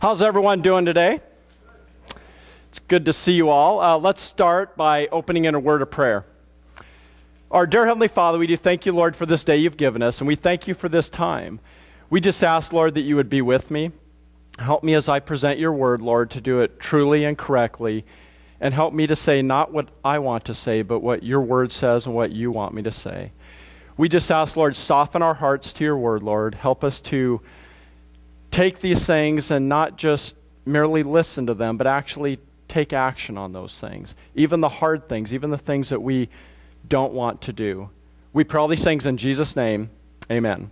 How's everyone doing today? It's good to see you all. Uh, let's start by opening in a word of prayer. Our dear Heavenly Father, we do thank you, Lord, for this day you've given us, and we thank you for this time. We just ask, Lord, that you would be with me. Help me as I present your word, Lord, to do it truly and correctly, and help me to say not what I want to say, but what your word says and what you want me to say. We just ask, Lord, soften our hearts to your word, Lord. Help us to take these things and not just merely listen to them, but actually take action on those things. Even the hard things, even the things that we don't want to do. We pray all these things in Jesus' name. Amen.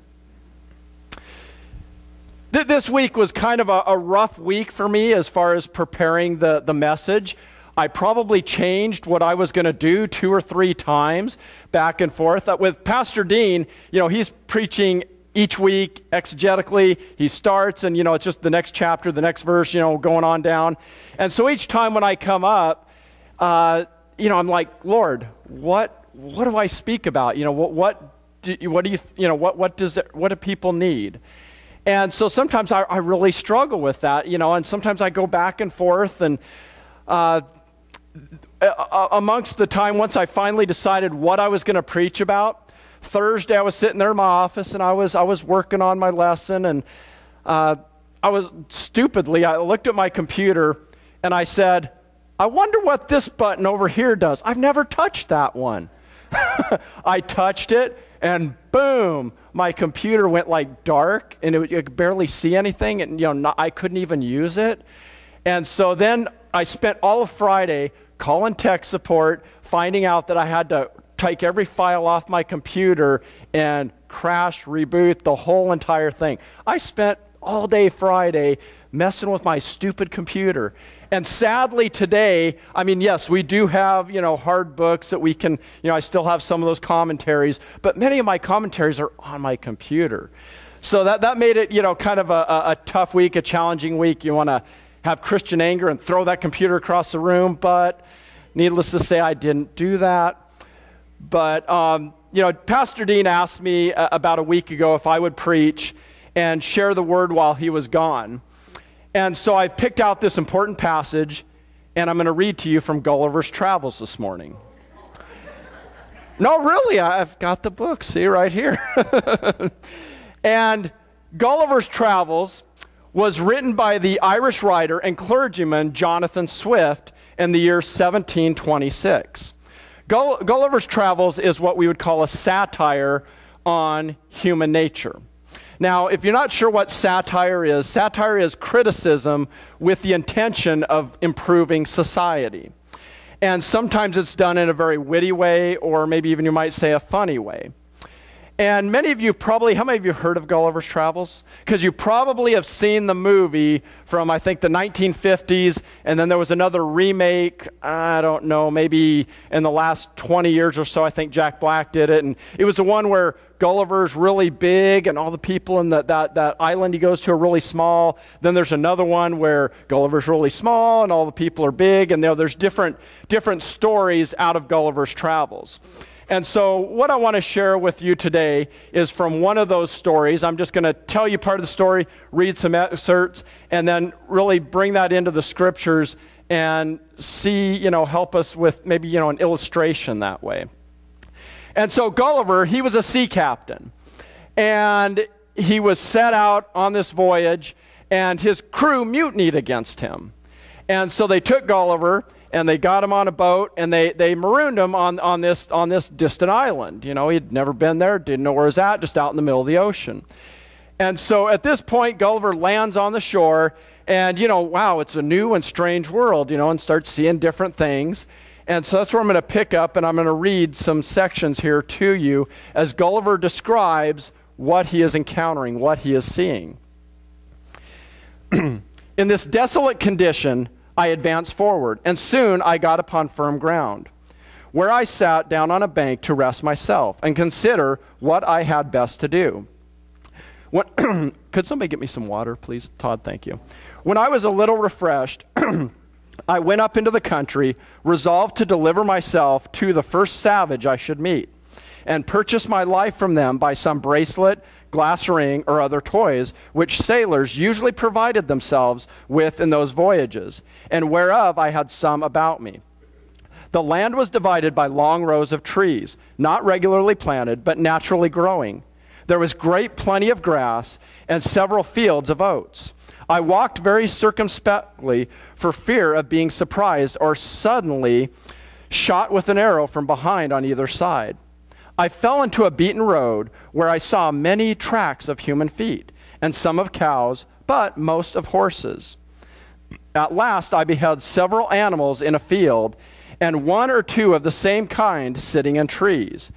Th- this week was kind of a, a rough week for me as far as preparing the, the message. I probably changed what I was going to do two or three times back and forth. Uh, with Pastor Dean, you know, he's preaching each week exegetically. He starts and you know it's just the next chapter the next verse you know going on down. And so each time when i come up uh, you know i'm like lord what what do i speak about? You know what what do you, what do you you know what what does it, what do people need? And so sometimes I, I really struggle with that you know and sometimes i go back and forth and uh, amongst the time once i finally decided what i was going to preach about Thursday, I was sitting there in my office and I was, I was working on my lesson. And uh, I was stupidly, I looked at my computer and I said, I wonder what this button over here does. I've never touched that one. I touched it and boom, my computer went like dark and it, you could barely see anything and you know not, I couldn't even use it. And so then I spent all of Friday calling tech support, finding out that I had to take every file off my computer and crash, reboot the whole entire thing. I spent all day Friday messing with my stupid computer. And sadly today, I mean, yes, we do have, you know, hard books that we can, you know, I still have some of those commentaries, but many of my commentaries are on my computer. So that, that made it, you know, kind of a, a, a tough week, a challenging week. You want to have Christian anger and throw that computer across the room, but needless to say, I didn't do that. But, um, you know, Pastor Dean asked me uh, about a week ago if I would preach and share the word while he was gone. And so I've picked out this important passage, and I'm going to read to you from Gulliver's Travels this morning. no, really, I've got the book, see, right here. and Gulliver's Travels was written by the Irish writer and clergyman Jonathan Swift in the year 1726. Gulliver's Travels is what we would call a satire on human nature. Now, if you're not sure what satire is, satire is criticism with the intention of improving society. And sometimes it's done in a very witty way, or maybe even you might say a funny way. And many of you probably, how many of you heard of Gulliver's Travels? Because you probably have seen the movie from, I think, the 1950s, and then there was another remake, I don't know, maybe in the last 20 years or so, I think Jack Black did it. And it was the one where Gulliver's really big, and all the people in the, that, that island he goes to are really small. Then there's another one where Gulliver's really small, and all the people are big, and there's different, different stories out of Gulliver's Travels. And so, what I want to share with you today is from one of those stories. I'm just going to tell you part of the story, read some excerpts, and then really bring that into the scriptures and see, you know, help us with maybe, you know, an illustration that way. And so, Gulliver, he was a sea captain. And he was set out on this voyage, and his crew mutinied against him. And so they took Gulliver and they got him on a boat and they, they marooned him on, on, this, on this distant island. You know, he'd never been there, didn't know where it was at, just out in the middle of the ocean. And so at this point, Gulliver lands on the shore and, you know, wow, it's a new and strange world, you know, and starts seeing different things. And so that's where I'm going to pick up and I'm going to read some sections here to you as Gulliver describes what he is encountering, what he is seeing. In this desolate condition, I advanced forward, and soon I got upon firm ground, where I sat down on a bank to rest myself and consider what I had best to do. When, could somebody get me some water, please? Todd, thank you. When I was a little refreshed, I went up into the country, resolved to deliver myself to the first savage I should meet. and purchase my life from them by some bracelet, glass ring, or other toys, which sailors usually provided themselves with in those voyages, and whereof I had some about me. The land was divided by long rows of trees, not regularly planted, but naturally growing. There was great plenty of grass and several fields of oats. I walked very circumspectly for fear of being surprised or suddenly shot with an arrow from behind on either side. I fell into a beaten road where I saw many tracks of human feet, and some of cows, but most of horses. At last I beheld several animals in a field, and one or two of the same kind sitting in trees.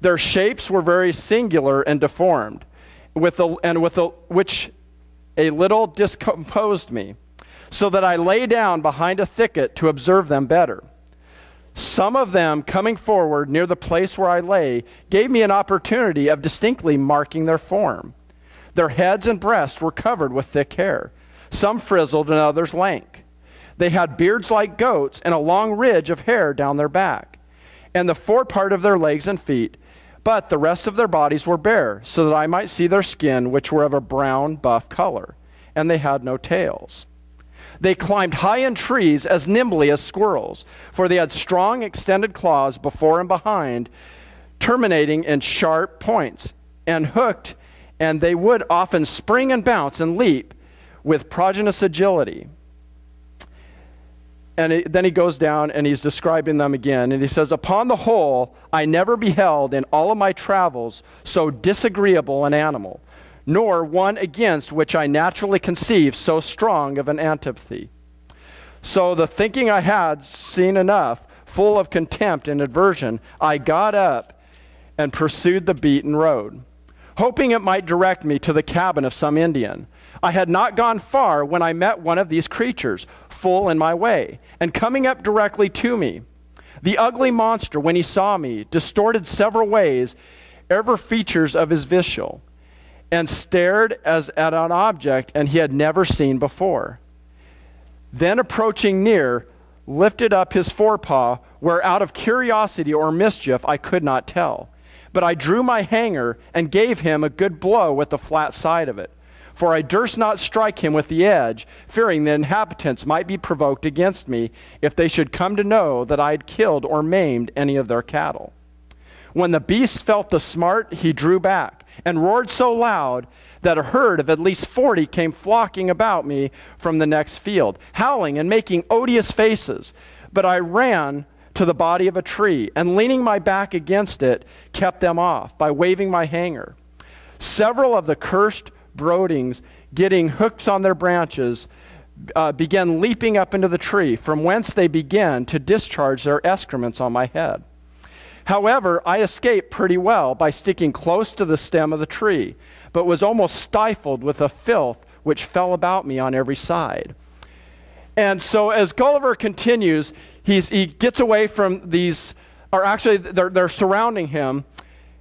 Their shapes were very singular and deformed, with a, and with a, which a little discomposed me, so that I lay down behind a thicket to observe them better. Some of them coming forward near the place where I lay gave me an opportunity of distinctly marking their form. Their heads and breasts were covered with thick hair, some frizzled and others lank. They had beards like goats and a long ridge of hair down their back, and the forepart of their legs and feet, but the rest of their bodies were bare, so that I might see their skin, which were of a brown buff color, and they had no tails. They climbed high in trees as nimbly as squirrels, for they had strong extended claws before and behind, terminating in sharp points, and hooked, and they would often spring and bounce and leap with prodigious agility. And it, then he goes down and he's describing them again. And he says, Upon the whole, I never beheld in all of my travels so disagreeable an animal nor one against which I naturally conceive so strong of an antipathy. So the thinking I had seen enough, full of contempt and aversion, I got up and pursued the beaten road, hoping it might direct me to the cabin of some Indian. I had not gone far when I met one of these creatures, full in my way, and coming up directly to me. The ugly monster, when he saw me, distorted several ways every features of his visual and stared as at an object and he had never seen before. Then approaching near, lifted up his forepaw, where out of curiosity or mischief I could not tell. But I drew my hanger and gave him a good blow with the flat side of it. For I durst not strike him with the edge, fearing the inhabitants might be provoked against me if they should come to know that I had killed or maimed any of their cattle. When the beast felt the smart, he drew back and roared so loud that a herd of at least 40 came flocking about me from the next field, howling and making odious faces. But I ran to the body of a tree and leaning my back against it, kept them off by waving my hanger. Several of the cursed broodings, getting hooks on their branches, uh, began leaping up into the tree, from whence they began to discharge their excrements on my head. However, I escaped pretty well by sticking close to the stem of the tree, but was almost stifled with a filth which fell about me on every side. And so, as Gulliver continues, he gets away from these, or actually, they're, they're surrounding him,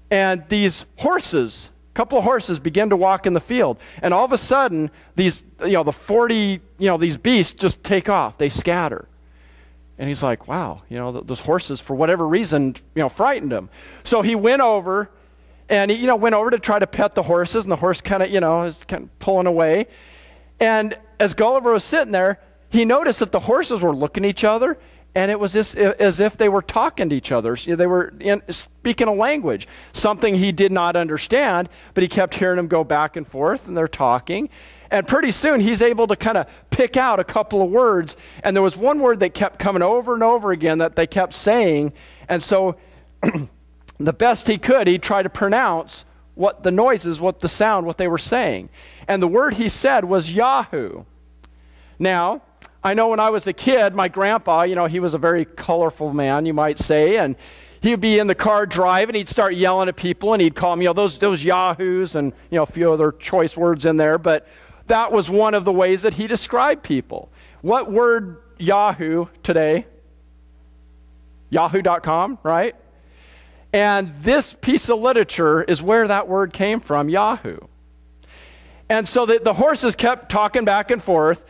and these horses, a couple of horses, begin to walk in the field. And all of a sudden, these, you know, the 40, you know, these beasts just take off, they scatter. And he's like, wow, you know, those horses, for whatever reason, you know, frightened him. So he went over and he, you know, went over to try to pet the horses, and the horse kind of, you know, is kind of pulling away. And as Gulliver was sitting there, he noticed that the horses were looking at each other, and it was just as if they were talking to each other. They were in, speaking a language, something he did not understand, but he kept hearing them go back and forth, and they're talking. And pretty soon he's able to kind of pick out a couple of words. And there was one word that kept coming over and over again that they kept saying. And so the best he could, he tried to pronounce what the noises, what the sound, what they were saying. And the word he said was Yahoo. Now, I know when I was a kid, my grandpa, you know, he was a very colorful man, you might say, and he'd be in the car driving, he'd start yelling at people, and he'd call them, you know, those, those yahoos, and, you know, a few other choice words in there. But that was one of the ways that he described people. What word Yahoo today? Yahoo.com, right? And this piece of literature is where that word came from, Yahoo. And so the, the horses kept talking back and forth,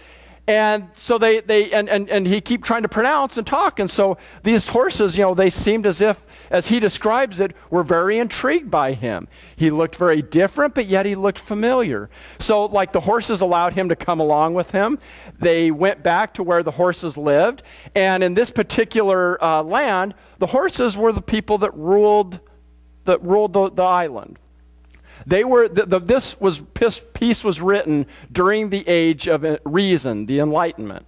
And so they, they and, and, and he keep trying to pronounce and talk. And so these horses, you know, they seemed as if, as he describes it, were very intrigued by him. He looked very different, but yet he looked familiar. So, like the horses allowed him to come along with him. They went back to where the horses lived. And in this particular uh, land, the horses were the people that ruled, that ruled the, the island. They were, the, the, this was, piece was written during the age of reason, the Enlightenment.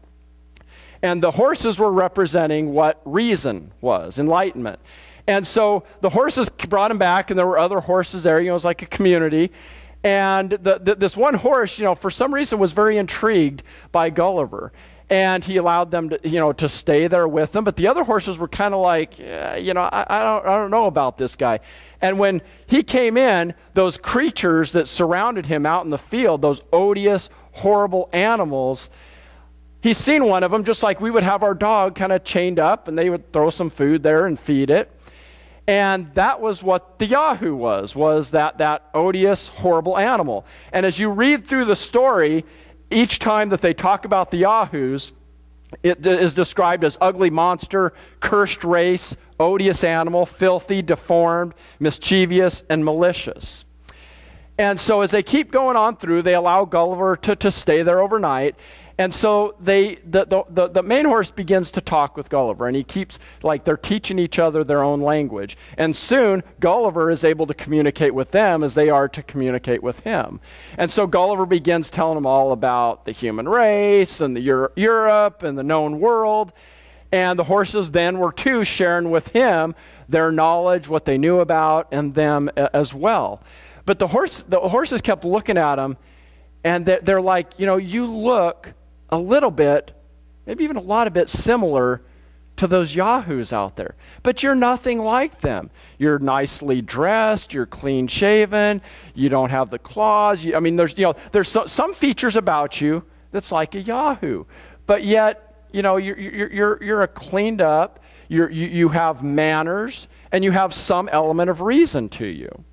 And the horses were representing what reason was, enlightenment. And so the horses brought him back, and there were other horses there. You know, it was like a community. And the, the, this one horse, you know, for some reason was very intrigued by Gulliver and he allowed them to, you know, to stay there with him. But the other horses were kind of like, yeah, you know, I, I, don't, I don't know about this guy. And when he came in, those creatures that surrounded him out in the field, those odious, horrible animals, he's seen one of them just like we would have our dog kind of chained up and they would throw some food there and feed it. And that was what the Yahoo was, was that, that odious, horrible animal. And as you read through the story, each time that they talk about the Yahoos, it is described as ugly monster, cursed race, odious animal, filthy, deformed, mischievous, and malicious. And so as they keep going on through, they allow Gulliver to, to stay there overnight. And so they, the, the, the, main horse begins to talk with Gulliver, and he keeps, like, they're teaching each other their own language. And soon, Gulliver is able to communicate with them as they are to communicate with him. And so Gulliver begins telling them all about the human race and the Euro- Europe and the known world. And the horses then were too sharing with him their knowledge, what they knew about, and them as well. But the, horse, the horses kept looking at him, and they're like, you know, you look a little bit, maybe even a lot of bit similar to those yahoos out there. But you're nothing like them. You're nicely dressed, you're clean shaven, you don't have the claws. You, I mean, there's, you know, there's so, some features about you that's like a yahoo. But yet, you know, you're, you're, you're, you're a cleaned up, you're, you, you have manners, and you have some element of reason to you.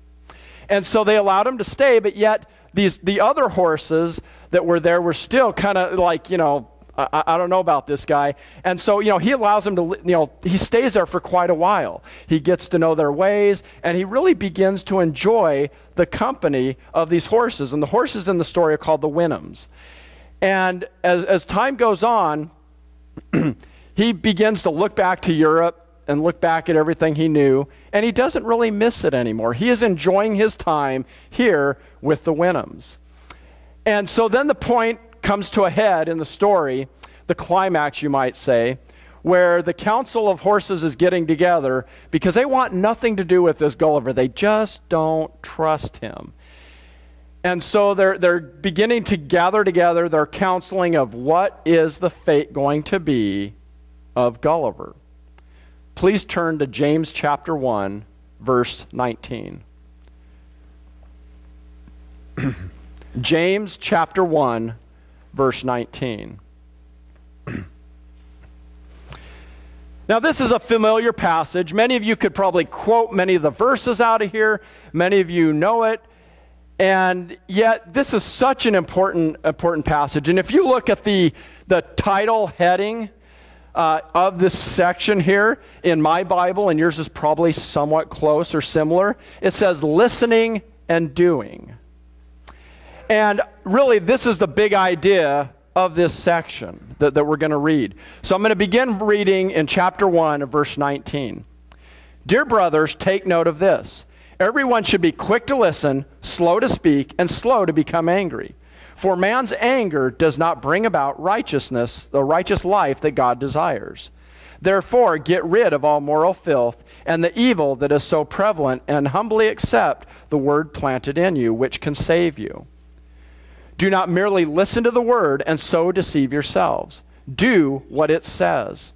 And so they allowed him to stay, but yet these, the other horses, that were there were still kind of like, you know, I, I, don't know about this guy. And so, you know, he allows him to, you know, he stays there for quite a while. He gets to know their ways, and he really begins to enjoy the company of these horses. And the horses in the story are called the Houyhnhnms. And as, as time goes on, he begins to look back to Europe and look back at everything he knew, and he doesn't really miss it anymore. He is enjoying his time here with the Houyhnhnms. And so then the point comes to a head in the story, the climax, you might say, where the council of horses is getting together because they want nothing to do with this Gulliver. They just don't trust him. And so they're, they're beginning to gather together their counseling of what is the fate going to be of Gulliver. Please turn to James chapter 1, verse 19. James chapter 1, verse 19. Now, this is a familiar passage. Many of you could probably quote many of the verses out of here. Many of you know it. And yet, this is such an important, important passage. And if you look at the, the title heading uh, of this section here in my Bible, and yours is probably somewhat close or similar, it says listening and doing. And really, this is the big idea of this section that, that we're going to read. So I'm going to begin reading in chapter 1 of verse 19. Dear brothers, take note of this. Everyone should be quick to listen, slow to speak, and slow to become angry. For man's anger does not bring about righteousness, the righteous life that God desires. Therefore, get rid of all moral filth and the evil that is so prevalent, and humbly accept the word planted in you, which can save you. Do not merely listen to the word and so deceive yourselves. Do what it says.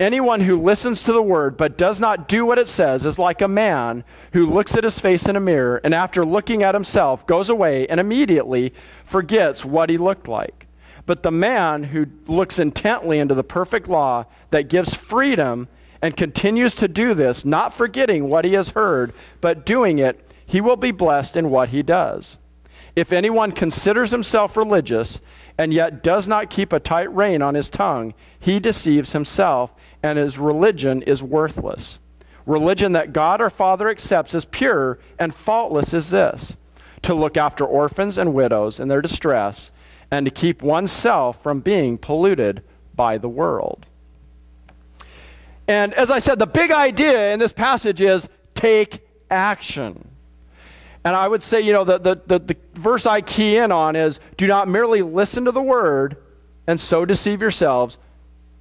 Anyone who listens to the word but does not do what it says is like a man who looks at his face in a mirror and after looking at himself goes away and immediately forgets what he looked like. But the man who looks intently into the perfect law that gives freedom and continues to do this, not forgetting what he has heard, but doing it, he will be blessed in what he does. If anyone considers himself religious and yet does not keep a tight rein on his tongue, he deceives himself, and his religion is worthless. Religion that God our Father accepts as pure and faultless is this to look after orphans and widows in their distress, and to keep oneself from being polluted by the world. And as I said, the big idea in this passage is take action. And I would say, you know, the, the, the, the, verse I key in on is do not merely listen to the word and so deceive yourselves.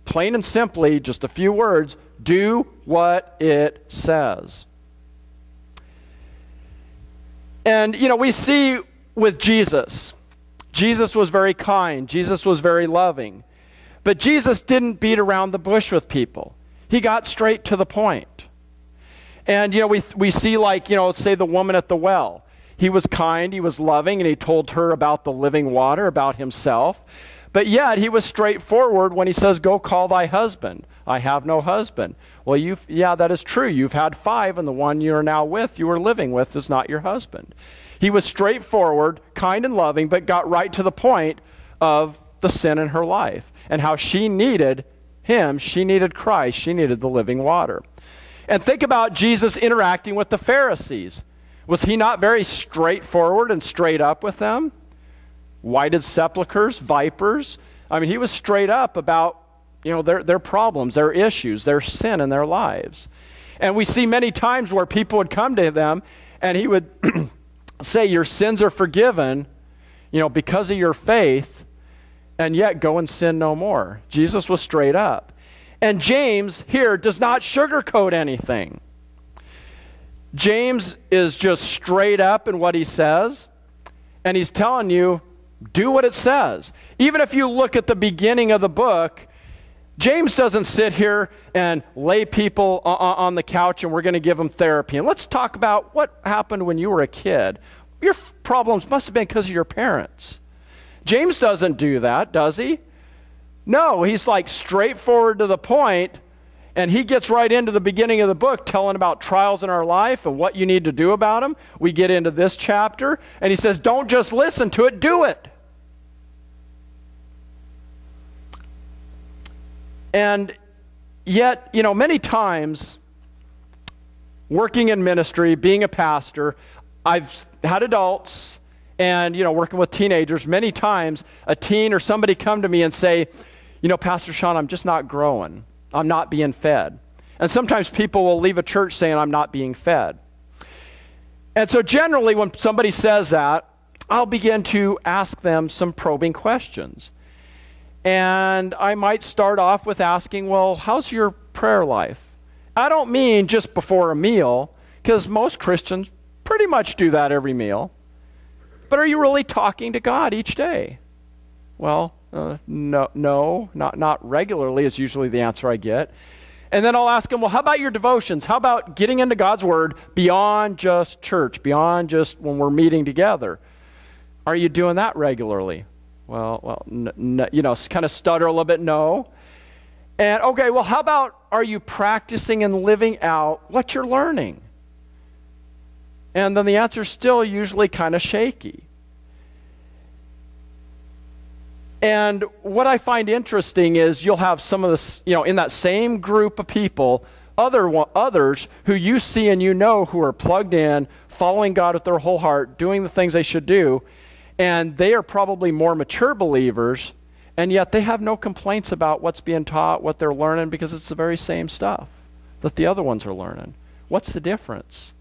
Plain and simply, just a few words do what it says. And, you know, we see with Jesus, Jesus was very kind, Jesus was very loving. But Jesus didn't beat around the bush with people, he got straight to the point. And, you know, we, we see, like, you know, say the woman at the well. He was kind, he was loving, and he told her about the living water, about himself. But yet, he was straightforward when he says, Go call thy husband. I have no husband. Well, you yeah, that is true. You've had five, and the one you are now with, you are living with, is not your husband. He was straightforward, kind and loving, but got right to the point of the sin in her life and how she needed him. She needed Christ. She needed the living water. And think about Jesus interacting with the Pharisees. Was he not very straightforward and straight up with them? Whited sepulchres, vipers. I mean, he was straight up about you know, their, their problems, their issues, their sin in their lives. And we see many times where people would come to them and he would say, Your sins are forgiven, you know, because of your faith, and yet go and sin no more. Jesus was straight up. And James here does not sugarcoat anything. James is just straight up in what he says, and he's telling you, do what it says. Even if you look at the beginning of the book, James doesn't sit here and lay people on the couch and we're going to give them therapy. And let's talk about what happened when you were a kid. Your problems must have been because of your parents. James doesn't do that, does he? No, he's like straightforward to the point, and he gets right into the beginning of the book telling about trials in our life and what you need to do about them. We get into this chapter, and he says, Don't just listen to it, do it. And yet, you know, many times working in ministry, being a pastor, I've had adults and, you know, working with teenagers, many times a teen or somebody come to me and say, you know, Pastor Sean, I'm just not growing. I'm not being fed. And sometimes people will leave a church saying, I'm not being fed. And so, generally, when somebody says that, I'll begin to ask them some probing questions. And I might start off with asking, Well, how's your prayer life? I don't mean just before a meal, because most Christians pretty much do that every meal. But are you really talking to God each day? Well, uh, no, no, not, not regularly is usually the answer I get. And then I'll ask them, well, how about your devotions? How about getting into God's Word beyond just church, beyond just when we're meeting together? Are you doing that regularly? Well, well, you know, kind of stutter a little bit, no. And okay, well, how about are you practicing and living out what you're learning? And then the answer is still usually kind of shaky. And what I find interesting is you'll have some of this, you know, in that same group of people, other others who you see and you know who are plugged in, following God with their whole heart, doing the things they should do, and they are probably more mature believers, and yet they have no complaints about what's being taught, what they're learning, because it's the very same stuff that the other ones are learning. What's the difference?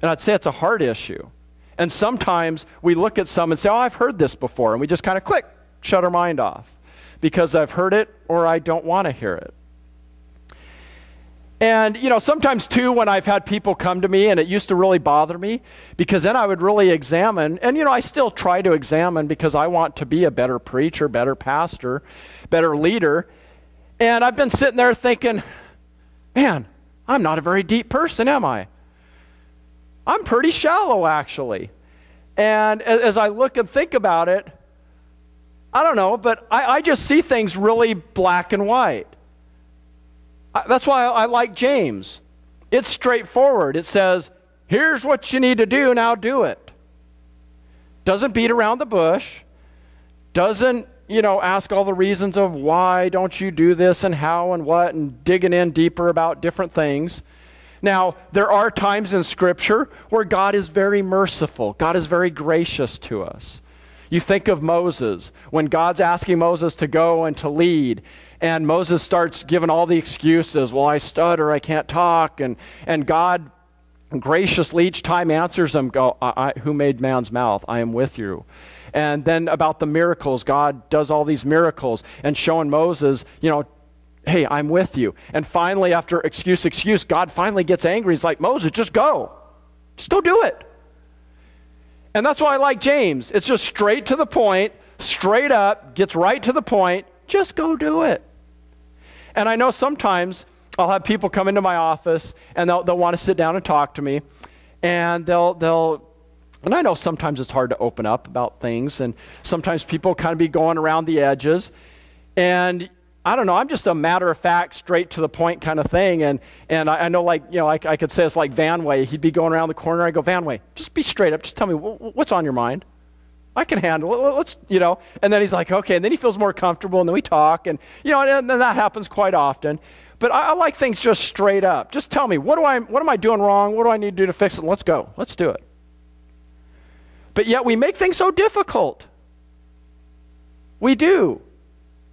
And I'd say it's a heart issue. And sometimes we look at some and say, oh, I've heard this before. And we just kind of click, shut our mind off because I've heard it or I don't want to hear it. And, you know, sometimes too, when I've had people come to me, and it used to really bother me, because then I would really examine, and, you know, I still try to examine because I want to be a better preacher, better pastor, better leader. And I've been sitting there thinking, man, I'm not a very deep person, am I? I'm pretty shallow, actually. And as I look and think about it, I don't know, but I, I just see things really black and white. I, that's why I, I like James. It's straightforward. It says, here's what you need to do, now do it. doesn't beat around the bush, doesn't, you know, ask all the reasons of why don't you do this and how and what and digging in deeper about different things. Now, there are times in Scripture where God is very merciful, God is very gracious to us. You think of Moses, when God's asking Moses to go and to lead, and Moses starts giving all the excuses. Well, I stutter, I can't talk, and, and God graciously each time answers him, go, I, I, Who made man's mouth? I am with you. And then about the miracles, God does all these miracles and showing Moses, you know, hey, I'm with you. And finally, after excuse, excuse, God finally gets angry. He's like, Moses, just go. Just go do it. And that's why I like James. It's just straight to the point, straight up, gets right to the point. Just go do it. And I know sometimes I'll have people come into my office and they'll, they'll want to sit down and talk to me. And they'll, they'll, and I know sometimes it's hard to open up about things, and sometimes people kind of be going around the edges. And I don't know, I'm just a matter of fact, straight to the point kind of thing. And, and I, I know, like, you know, I, I, could say it's like Vanway. He'd be going around the corner. I go, Vanway, just be straight up. Just tell me, what's on your mind? I can handle it. Let's, you know. And then he's like, okay. And then he feels more comfortable, and then we talk. And, you know, and, and that happens quite often. But I, I, like things just straight up. Just tell me, what, do I, what am I doing wrong? What do I need to do to fix it? Let's go. Let's do it. But yet we make things so difficult. We do.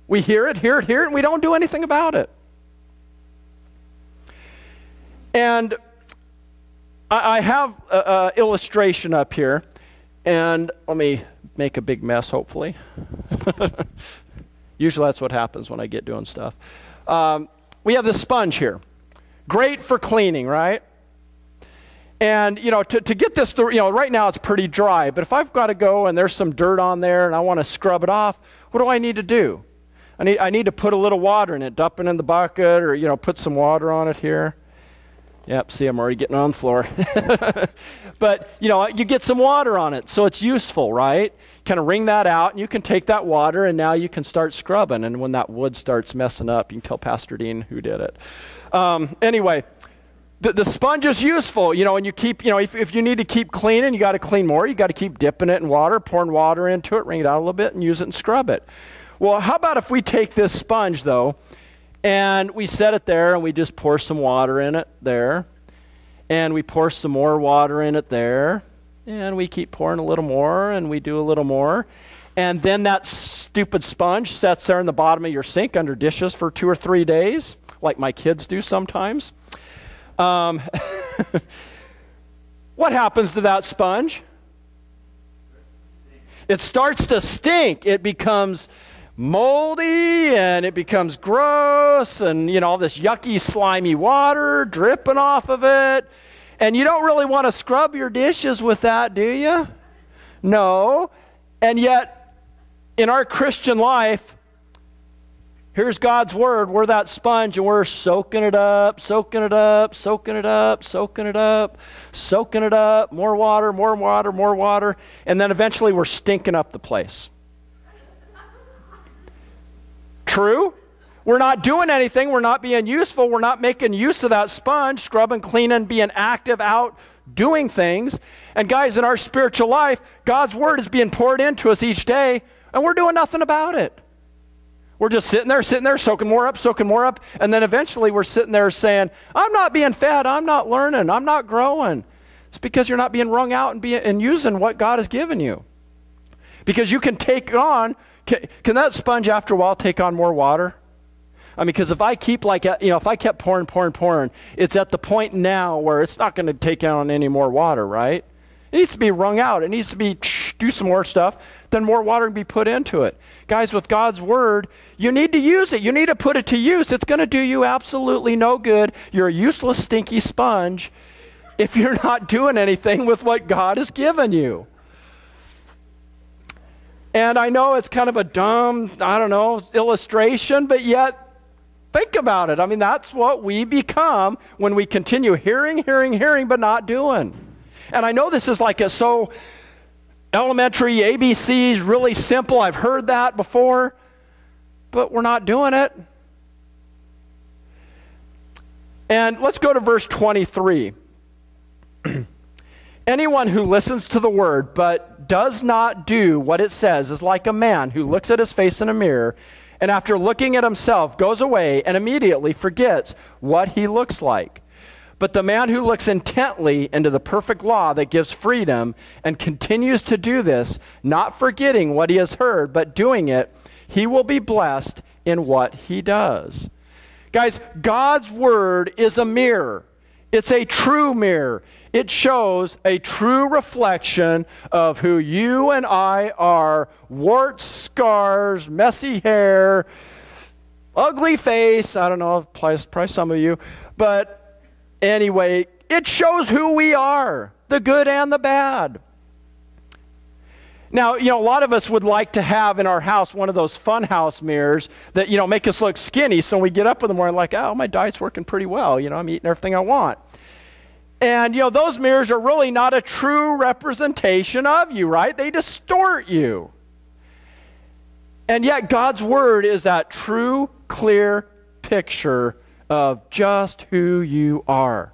We hear it, hear it, hear it, and we don't do anything about it. And I, have an illustration up here. And let me make a big mess, hopefully. Usually that's what happens when I get doing stuff. Um, we have this sponge here. Great for cleaning, right? And, you know, to, to get this, through, you know, right now it's pretty dry, but if I've got to go and there's some dirt on there and I want to scrub it off, what do I need to do? I need, I need to put a little water in it, dump it in the bucket or, you know, put some water on it here. Yep, see, I'm already getting on the floor. but, you know, you get some water on it, so it's useful, right? Kind of wring that out, and you can take that water, and now you can start scrubbing. And when that wood starts messing up, you can tell Pastor Dean who did it. Um, anyway, the, the sponge is useful, you know, and you keep, you know, if, if you need to keep cleaning, you got to clean more. You got to keep dipping it in water, pouring water into it, wring it out a little bit, and use it and scrub it. Well, how about if we take this sponge, though, and we set it there and we just pour some water in it there. And we pour some more water in it there. And we keep pouring a little more and we do a little more. And then that stupid sponge sets there in the bottom of your sink under dishes for two or three days, like my kids do sometimes. Um, what happens to that sponge? It starts to stink. It becomes moldy and it becomes gross and you know all this yucky slimy water dripping off of it. And you don't really want to scrub your dishes with that do you? No. And yet in our christian life here's god's word. We're that sponge and we're soaking it up soaking it up soaking it up soaking it up soaking it up. More water more water more water. And then eventually we're stinking up the place True? We're not doing anything. We're not being useful. We're not making use of that sponge, scrubbing, cleaning, being active out, doing things. And guys, in our spiritual life, God's word is being poured into us each day, and we're doing nothing about it. We're just sitting there, sitting there, soaking more up, soaking more up, and then eventually we're sitting there saying, I'm not being fed, I'm not learning, I'm not growing. It's because you're not being wrung out and, being, and using what God has given you. Because you can take on can, can that sponge after a while take on more water? I mean, because if I keep like, you know, if I kept pouring, pouring, pouring, it's at the point now where it's not going to take on any more water, right? It needs to be wrung out. It needs to be, do some more stuff. Then more water can be put into it. Guys, with God's word, you need to use it. You need to put it to use. It's going to do you absolutely no good. You're a useless, stinky sponge if you're not doing anything with what God has given you. And I know it's kind of a dumb, I don't know, illustration, but yet think about it. I mean, that's what we become when we continue hearing, hearing, hearing, but not doing. And I know this is like a so elementary, ABCs, really simple. I've heard that before, but we're not doing it. And let's go to verse 23. Anyone who listens to the word but does not do what it says is like a man who looks at his face in a mirror and after looking at himself goes away and immediately forgets what he looks like. But the man who looks intently into the perfect law that gives freedom and continues to do this, not forgetting what he has heard, but doing it, he will be blessed in what he does. Guys, God's word is a mirror. It's a true mirror. It shows a true reflection of who you and I are warts, scars, messy hair, ugly face. I don't know, applies probably some of you. But anyway, it shows who we are the good and the bad. Now, you know, a lot of us would like to have in our house one of those fun house mirrors that, you know, make us look skinny so when we get up in the morning like, oh, my diet's working pretty well. You know, I'm eating everything I want. And, you know, those mirrors are really not a true representation of you, right? They distort you. And yet, God's Word is that true, clear picture of just who you are,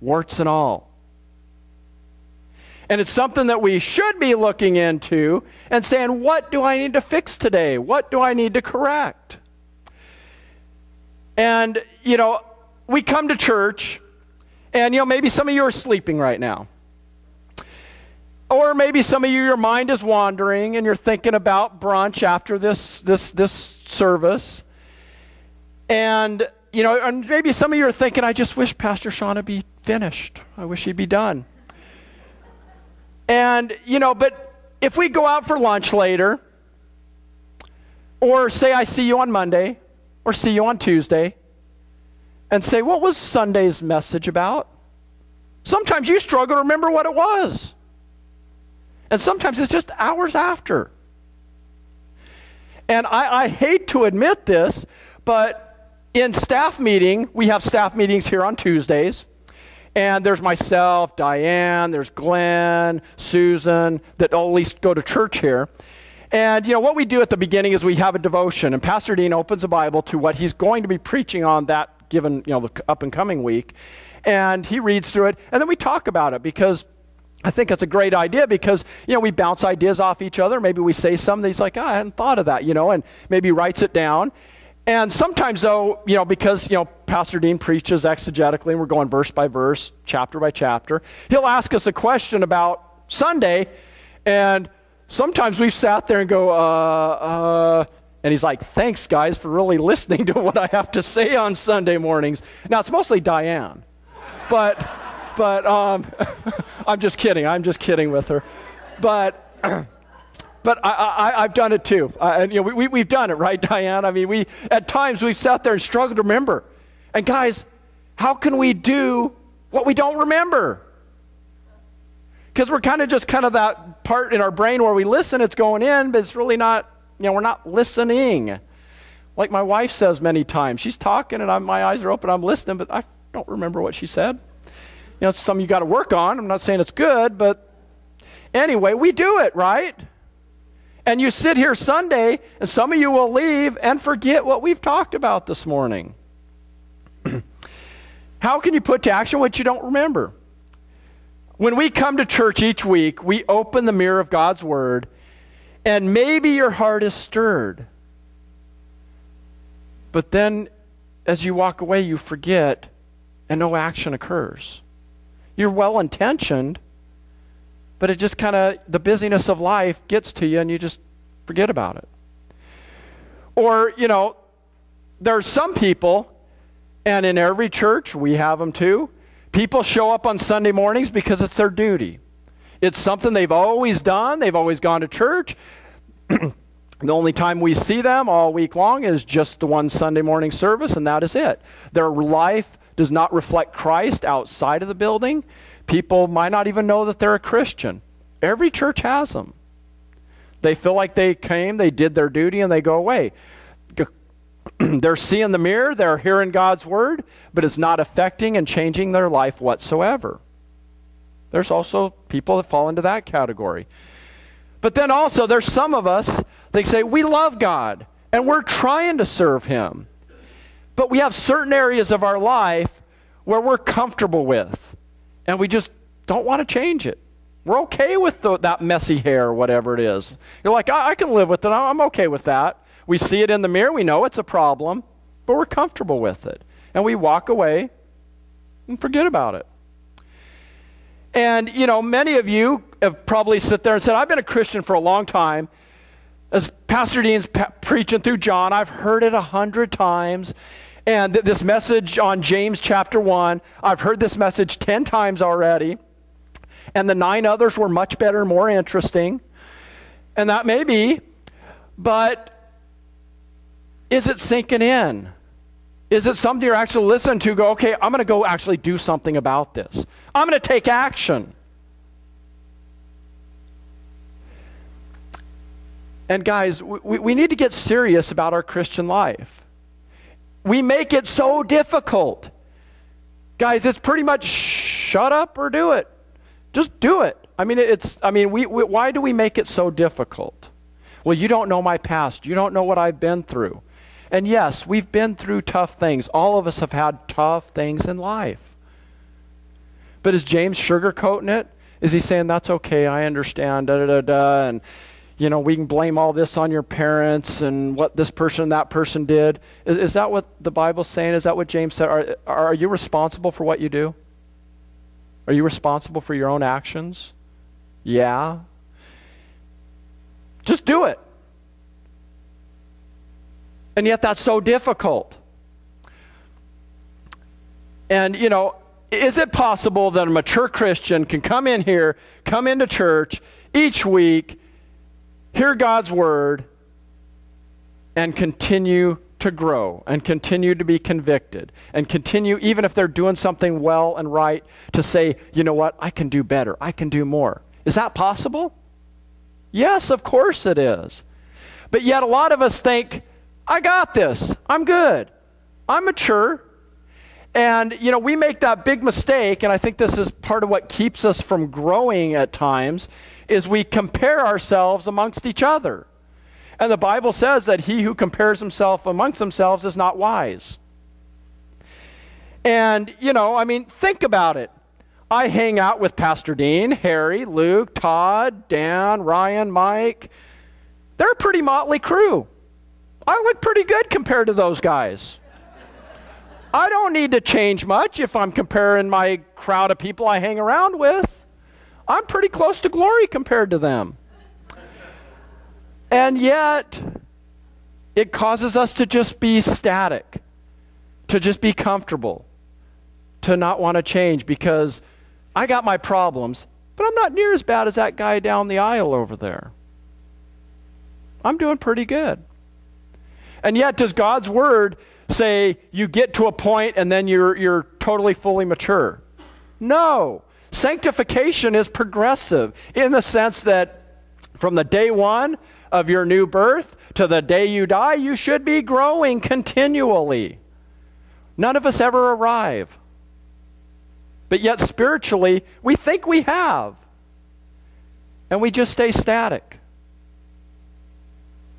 warts and all. And it's something that we should be looking into and saying, what do I need to fix today? What do I need to correct? And, you know, we come to church and, you know, maybe some of you are sleeping right now. Or maybe some of you, your mind is wandering and you're thinking about brunch after this, this, this service. And, you know, and maybe some of you are thinking, I just wish Pastor would be finished. I wish he'd be done. And, you know, but if we go out for lunch later, or say I see you on Monday, or see you on Tuesday, and say, What was Sunday's message about? Sometimes you struggle to remember what it was. And sometimes it's just hours after. And I, I hate to admit this, but in staff meeting, we have staff meetings here on Tuesdays. And there's myself, Diane, there's Glenn, Susan, that at least go to church here. And, you know, what we do at the beginning is we have a devotion, and Pastor Dean opens the Bible to what he's going to be preaching on that given, you know, the up and coming week. And he reads through it, and then we talk about it because I think it's a great idea because, you know, we bounce ideas off each other. Maybe we say something, he's like, oh, I hadn't thought of that, you know, and maybe writes it down. And sometimes, though, you know, because, you know, Pastor Dean preaches exegetically and we're going verse by verse, chapter by chapter, he'll ask us a question about Sunday. And sometimes we've sat there and go, uh, uh, and he's like, thanks, guys, for really listening to what I have to say on Sunday mornings. Now, it's mostly Diane. But, but um, I'm just kidding. I'm just kidding with her. But, but I, I, have done it too. Uh, and, you know, we, we've done it, right, Diane? I mean, we, at times we've sat there and struggled to remember. And guys, how can we do what we don't remember? Because we're kind of just kind of that part in our brain where we listen, it's going in, but it's really not you know, we're not listening. Like my wife says many times, she's talking and I'm, my eyes are open, I'm listening, but I don't remember what she said. You know, it's something you got to work on. I'm not saying it's good, but anyway, we do it, right? And you sit here Sunday, and some of you will leave and forget what we've talked about this morning. How can you put to action what you don't remember? When we come to church each week, we open the mirror of God's Word and maybe your heart is stirred. But then, as you walk away, you forget and no action occurs. You're well intentioned, but it just kind of, the busyness of life gets to you and you just forget about it. Or, you know, there are some people, and in every church, we have them too. People show up on Sunday mornings because it's their duty. It's something they've always done. They've always gone to church. the only time we see them all week long is just the one Sunday morning service, and that is it. Their life does not reflect Christ outside of the building. People might not even know that they're a Christian. Every church has them. They feel like they came, they did their duty, and they go away. they're seeing the mirror, they're hearing God's word, but it's not affecting and changing their life whatsoever. There's also people that fall into that category. But then also, there's some of us, they say, we love God and we're trying to serve Him. But we have certain areas of our life where we're comfortable with and we just don't want to change it. We're okay with the, that messy hair, whatever it is. You're like, I, I can live with it. I'm okay with that. We see it in the mirror. We know it's a problem, but we're comfortable with it. And we walk away and forget about it. And, you know, many of you have probably sit there and said, I've been a Christian for a long time. As Pastor Dean's preaching through John, I've heard it a hundred times. And th- this message on James chapter 1, I've heard this message 10 times already and the nine others were much better, more interesting. And that may be, but is it sinking in? Is it something you're actually listening to? Go, okay, I'm going to go actually do something about this. I'm going to take action. And guys, we, we need to get serious about our Christian life. We make it so difficult. Guys, it's pretty much shut up or do it. Just do it. I mean, it's, I mean, we, we, why do we make it so difficult? Well, you don't know my past. You don't know what I've been through. And yes, we've been through tough things. All of us have had tough things in life. But is James sugarcoating it? Is he saying, that's okay, I understand, da da da da, and, you know, we can blame all this on your parents and what this person and that person did? Is, is that what the Bible's saying? Is that what James said? Are, are you responsible for what you do? Are you responsible for your own actions? Yeah. Just do it. And yet that's so difficult. And, you know, is it possible that a mature Christian can come in here, come into church each week, hear God's word, and continue to grow and continue to be convicted and continue, even if they're doing something well and right, to say, you know what, I can do better, I can do more. Is that possible? Yes, of course it is. But yet, a lot of us think, I got this, I'm good, I'm mature. And, you know, we make that big mistake, and I think this is part of what keeps us from growing at times, is we compare ourselves amongst each other. And the Bible says that he who compares himself amongst themselves is not wise. And, you know, I mean, think about it. I hang out with Pastor Dean, Harry, Luke, Todd, Dan, Ryan, Mike. They're a pretty motley crew. I look pretty good compared to those guys. I don't need to change much if I'm comparing my crowd of people I hang around with. I'm pretty close to glory compared to them. And yet, it causes us to just be static, to just be comfortable, to not want to change because I got my problems, but I'm not near as bad as that guy down the aisle over there. I'm doing pretty good. And yet, does God's word say you get to a point and then you're, you're totally fully mature? No. Sanctification is progressive in the sense that from the day one of your new birth to the day you die, you should be growing continually. None of us ever arrive. But yet, spiritually, we think we have. And we just stay static.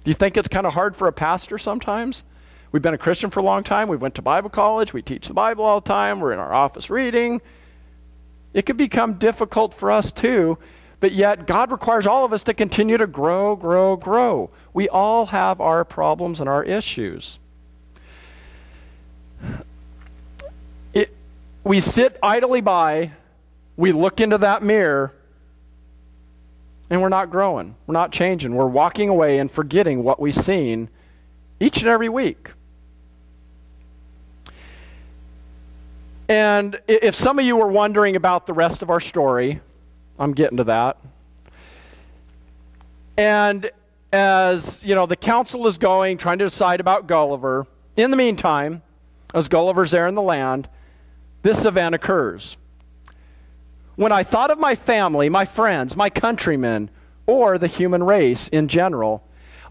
Do you think it's kind of hard for a pastor sometimes? We've been a Christian for a long time. We went to Bible college. We teach the Bible all the time. We're in our office reading. It could become difficult for us too but yet, God requires all of us to continue to grow, grow, grow. We all have our problems and our issues. It, we sit idly by, we look into that mirror, and we're not growing. We're not changing. We're walking away and forgetting what we've seen each and every week. And if some of you were wondering about the rest of our story, I'm getting to that. And as, you know, the council is going, trying to decide about Gulliver, in the meantime, as Gulliver's there in the land, this event occurs. When I thought of my family, my friends, my countrymen, or the human race in general,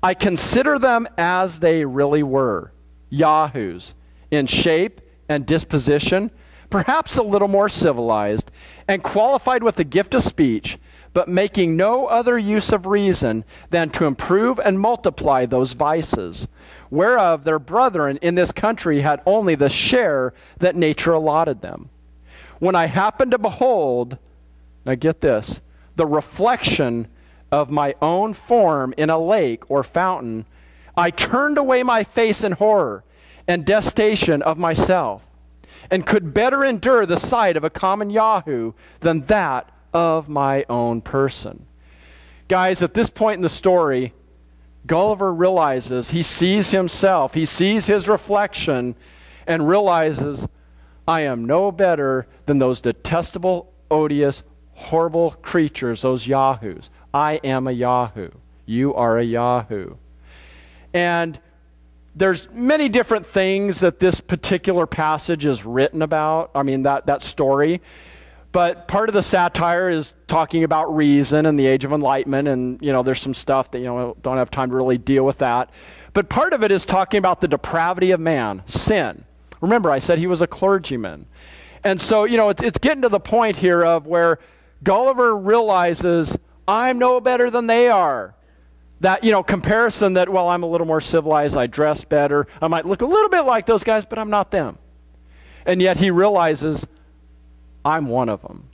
I consider them as they really were Yahoos in shape and disposition, perhaps a little more civilized, and qualified with the gift of speech, but making no other use of reason than to improve and multiply those vices, whereof their brethren in this country had only the share that nature allotted them. When I happened to behold, now get this, the reflection of my own form in a lake or fountain, I turned away my face in horror and detestation of myself, and could better endure the sight of a common Yahoo than that of my own person. Guys, at this point in the story, Gulliver realizes he sees himself, he sees his reflection, and realizes, I am no better than those detestable, odious, horrible creatures, those Yahoos. I am a Yahoo. You are a Yahoo. And there's many different things that this particular passage is written about. I mean, that, that story. But part of the satire is talking about reason and the age of enlightenment, and you know, there's some stuff that you know don't have time to really deal with that. But part of it is talking about the depravity of man, sin. Remember, I said he was a clergyman, and so you know, it's, it's getting to the point here of where Gulliver realizes I'm no better than they are. That you know comparison that well, I'm a little more civilized, I dress better, I might look a little bit like those guys, but I'm not them. And yet he realizes I'm one of them.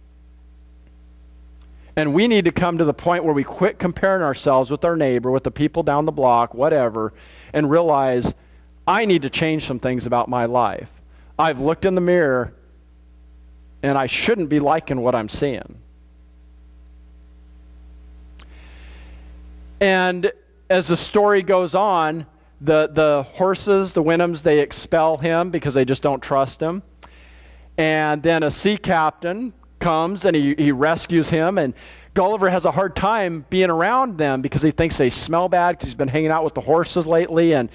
And we need to come to the point where we quit comparing ourselves with our neighbor, with the people down the block, whatever, and realize I need to change some things about my life. I've looked in the mirror and I shouldn't be liking what I'm seeing. And as the story goes on, the, the horses, the Houyhnhnms, they expel him because they just don't trust him. And then a sea captain comes and he, he rescues him. And Gulliver has a hard time being around them because he thinks they smell bad because he's been hanging out with the horses lately. And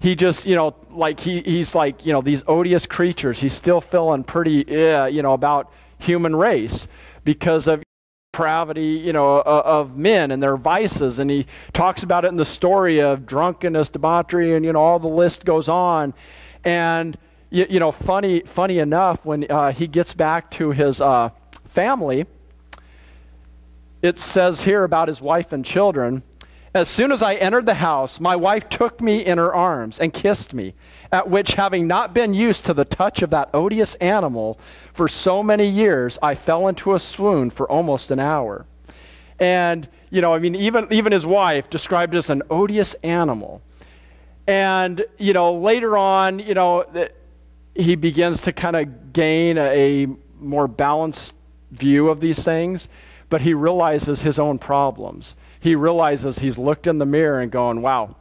he just, you know, like he, he's like, you know, these odious creatures. He's still feeling pretty, you know, about human race because of depravity, you know, of men and their vices. And he talks about it in the story of drunkenness, debauchery, and, you know, all the list goes on. And you, you know, funny, funny enough, when uh, he gets back to his uh, family, it says here about his wife and children As soon as I entered the house, my wife took me in her arms and kissed me, at which, having not been used to the touch of that odious animal for so many years, I fell into a swoon for almost an hour. And, you know, I mean, even, even his wife described as an odious animal. And, you know, later on, you know, he begins to kind of gain a, a more balanced view of these things, but he realizes his own problems. He realizes he's looked in the mirror and going, wow,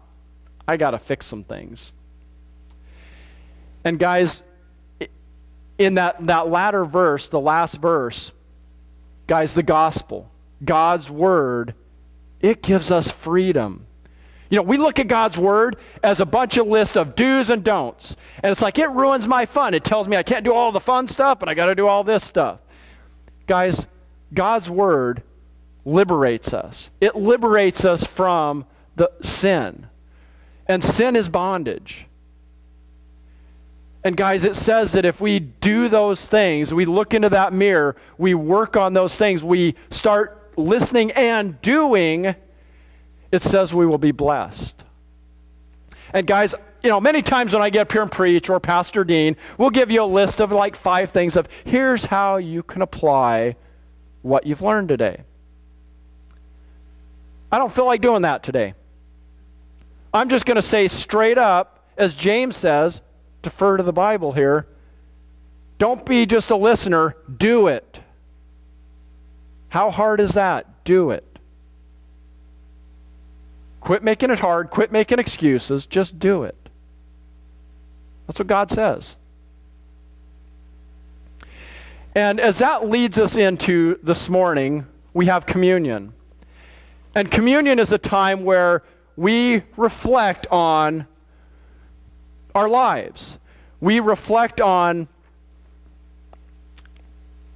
I got to fix some things. And guys, in that, that latter verse, the last verse, guys, the gospel, God's word, it gives us freedom. You know, we look at God's word as a bunch of list of do's and don'ts. And it's like it ruins my fun. It tells me I can't do all the fun stuff, but I got to do all this stuff. Guys, God's word liberates us. It liberates us from the sin. And sin is bondage. And guys, it says that if we do those things, we look into that mirror, we work on those things, we start listening and doing it says we will be blessed. And guys, you know, many times when I get up here and preach, or Pastor Dean, we'll give you a list of like five things of here's how you can apply what you've learned today. I don't feel like doing that today. I'm just going to say straight up, as James says, defer to the Bible here. Don't be just a listener, do it. How hard is that? Do it. Quit making it hard. Quit making excuses. Just do it. That's what God says. And as that leads us into this morning, we have communion. And communion is a time where we reflect on our lives. We reflect on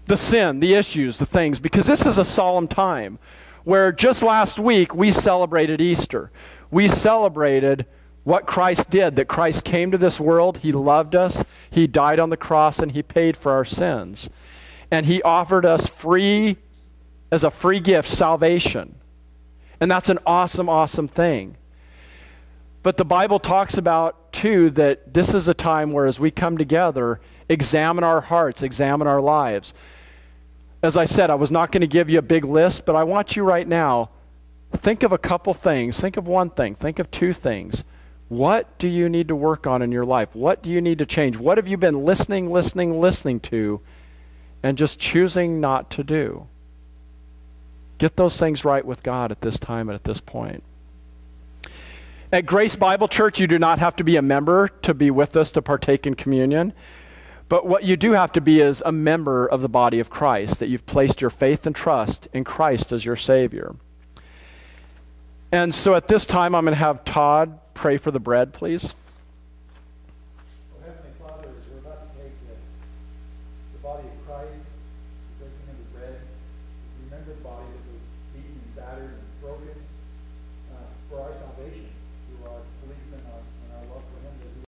the sin, the issues, the things, because this is a solemn time where just last week we celebrated Easter. We celebrated what Christ did, that Christ came to this world, He loved us, He died on the cross, and He paid for our sins. And He offered us free, as a free gift, salvation. And that's an awesome, awesome thing. But the Bible talks about, too, that this is a time where as we come together, examine our hearts, examine our lives. as I said, I was not going to give you a big list, but I want you right now think of a couple things. Think of one thing. Think of two things. What do you need to work on in your life? What do you need to change? What have you been listening, listening, listening to, and just choosing not to do? Get those things right with God at this time and at this point. At Grace Bible Church, you do not have to be a member to be with us to partake in communion. But what you do have to be is a member of the body of Christ, that you've placed your faith and trust in Christ as your Savior. And so at this time, I'm going to have Todd pray for the bread, please.